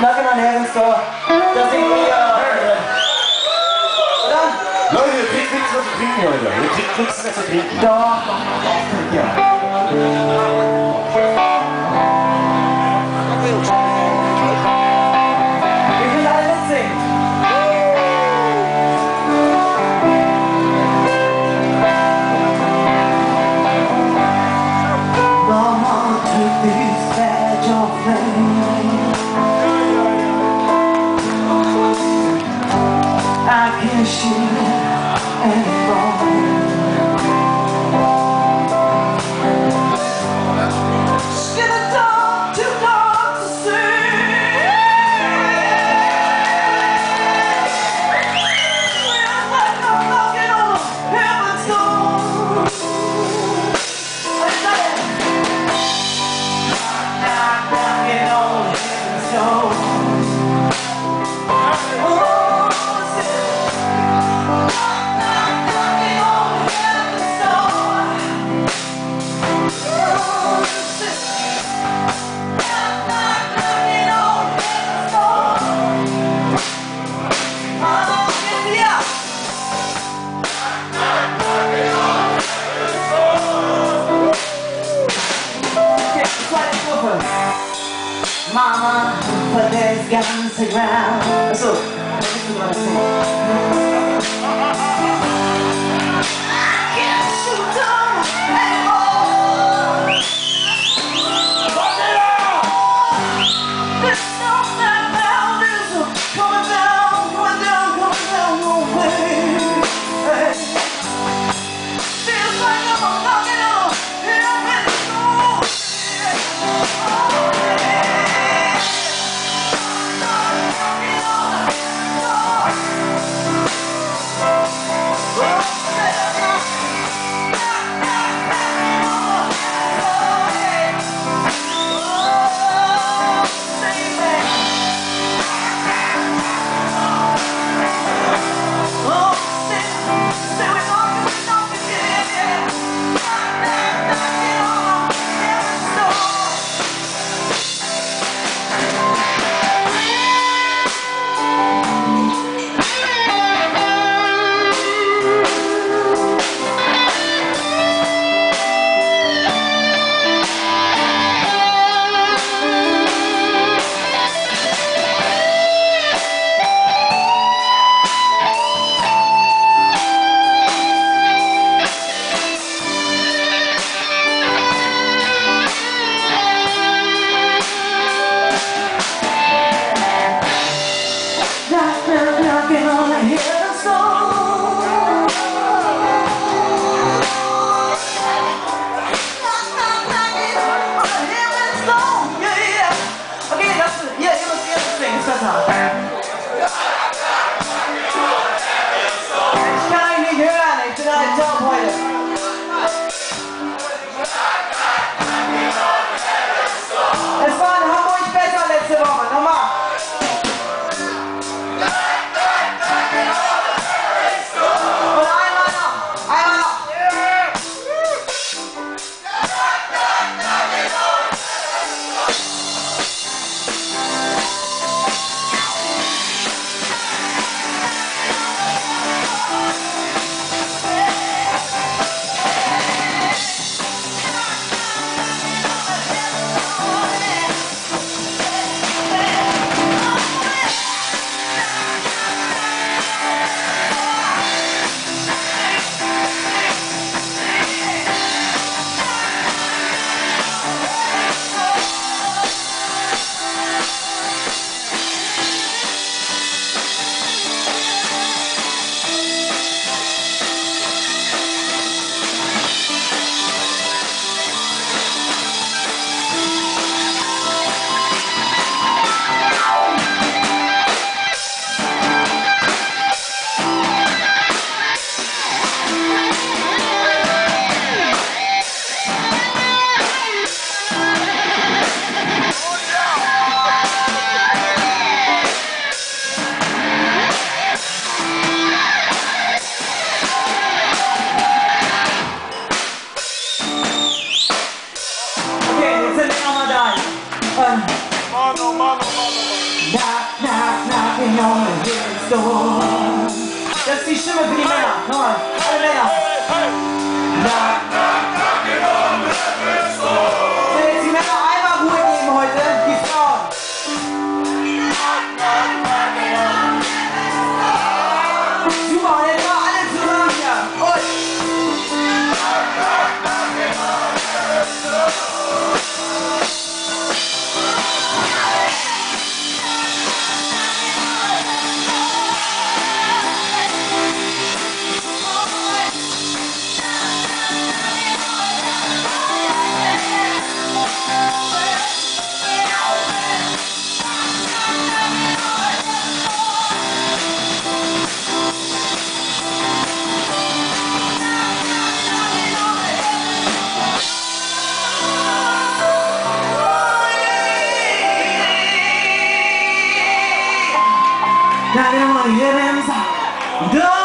Knocking on heaven's door. Doesn't he, uh... no, Leute, ihr kriegt nichts mehr zu trinken heute. Ihr kriegt nichts mehr zu trinken. Doch. Yeah. Mama, put those guns to ground. So, this is what I say. 자. Let's see Shimmer Männer. Come on, Männer. Knock, 나를 머리에 뱀사 너